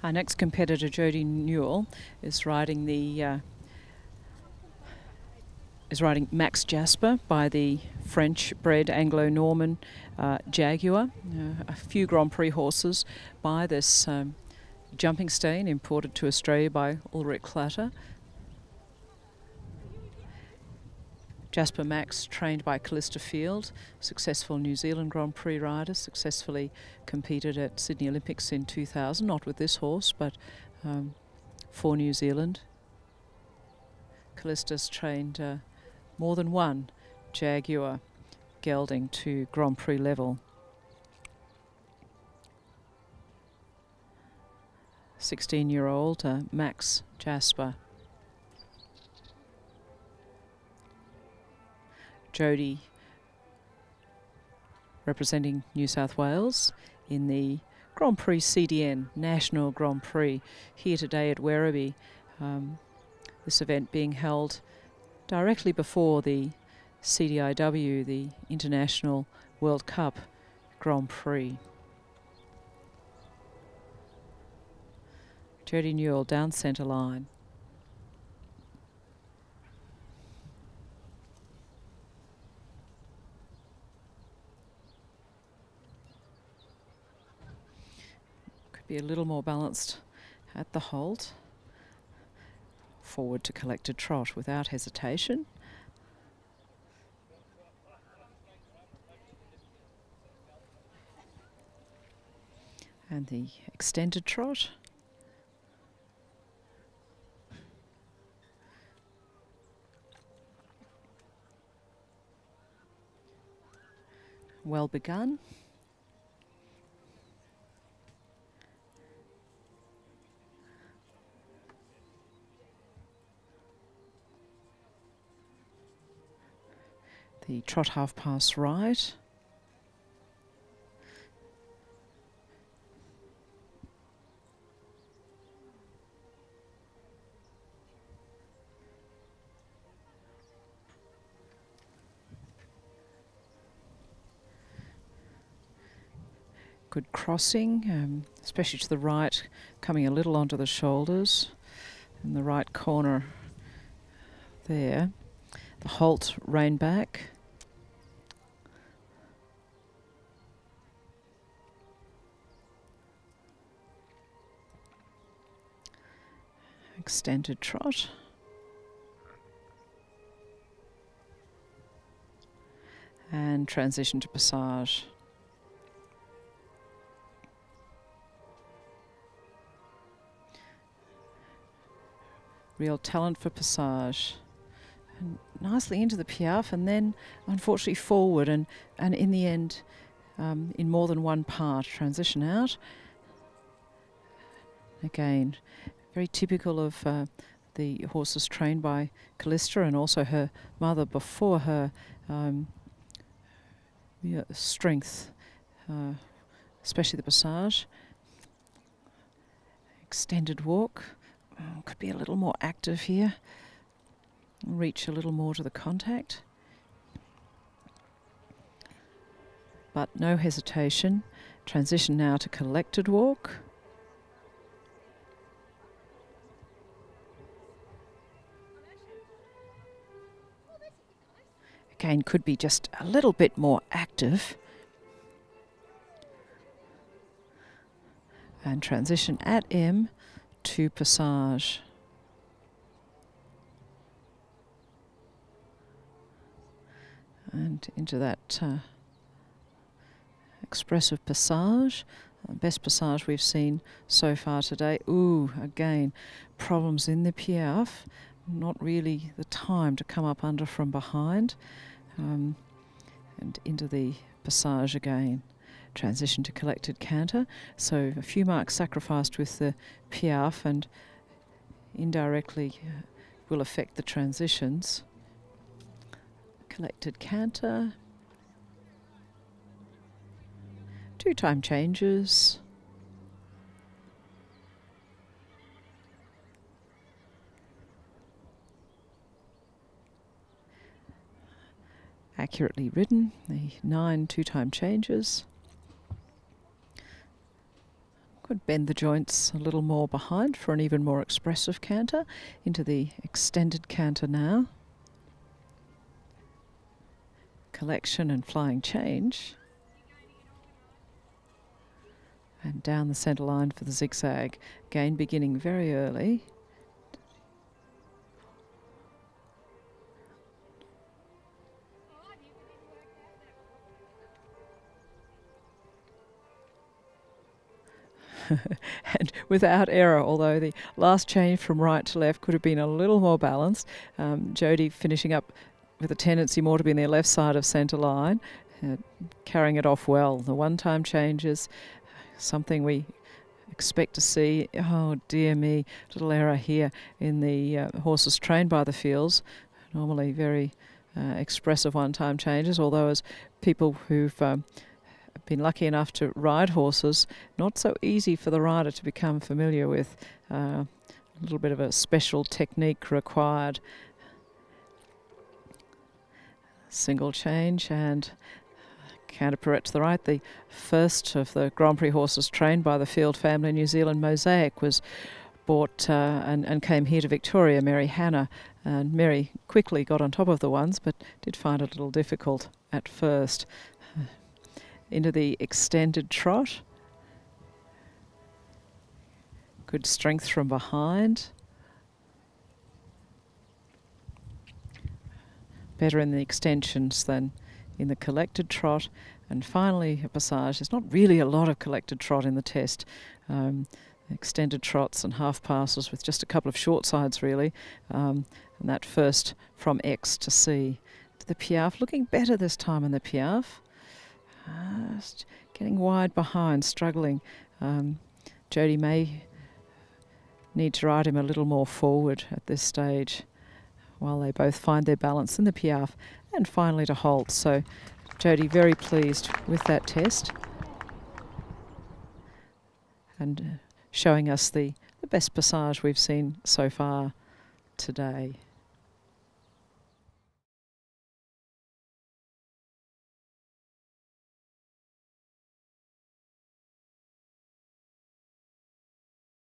Our next competitor, Jodie Newall, is riding the uh, is riding Maxx Jasper by the French-bred Anglo-Norman uh, Jaguar. Uh, a few Grand Prix horses by this um, jumping stain imported to Australia by Ulrich Klatter. Jasper Maxx, trained by Kallista Field, successful New Zealand Grand Prix rider, successfully competed at Sydney Olympics in 2000, not with this horse, but um, for New Zealand. Kallista's trained uh, more than one Jaguar gelding to Grand Prix level. 16 year old uh, Maxx Jasper. Jodie representing New South Wales in the Grand Prix CDN National Grand Prix here today at Werribee. Um, this event being held directly before the CDIW, the International World Cup Grand Prix. Jodie Newall down centre line. Be a little more balanced at the halt forward to collected trot without hesitation. And the extended trot. Well begun. The trot half pass right. Good crossing, um, especially to the right, coming a little onto the shoulders in the right corner there. The halt rein back. Extended trot. And transition to passage. Real talent for passage. And nicely into the piaffe and then unfortunately forward and, and in the end um, in more than one part. Transition out. Again, very typical of uh, the horses trained by Kallista and also her mother before her. Um, yeah, strength, uh, especially the passage. Extended walk. Oh, could be a little more active here. Reach a little more to the contact. But no hesitation. Transition now to collected walk. Again could be just a little bit more active. And transition at M to passage. And into that uh, expressive passage. Uh, best passage we've seen so far today. Ooh, again, problems in the piaffe. Not really the time to come up under from behind um, and into the passage again. Transition to collected canter. So a few marks sacrificed with the piaffe and indirectly uh, will affect the transitions. Collected canter. Two time changes. Accurately ridden, the nine two-time changes. Could bend the joints a little more behind for an even more expressive canter into the extended canter now. Collection and flying change. And down the centre line for the zigzag. Again, beginning very early. and without error, although the last change from right to left could have been a little more balanced. Um, Jodie finishing up with a tendency more to be in their left side of centre line, uh, carrying it off well. The one time changes, something we expect to see. Oh dear me, little error here in the uh, horses trained by the fields. Normally very uh, expressive one time changes, although as people who've um, been lucky enough to ride horses, not so easy for the rider to become familiar with. Uh, a little bit of a special technique required. Single change and canter pirouette to the right. The first of the Grand Prix horses trained by the Field family New Zealand, Mosaic, was bought uh, and, and came here to Victoria, Mary Hanna. And Mary quickly got on top of the ones, but did find it a little difficult at first into the extended trot. Good strength from behind. Better in the extensions than in the collected trot. And finally, a passage. There's not really a lot of collected trot in the test. Um, extended trots and half passes with just a couple of short sides, really. Um, and that first from X to C. To the Piaffe, looking better this time in the Piaffe. Just getting wide behind, struggling. Um, Jodie may need to ride him a little more forward at this stage while they both find their balance in the Piaffe and finally to halt. So Jodie very pleased with that test and uh, showing us the, the best passage we've seen so far today.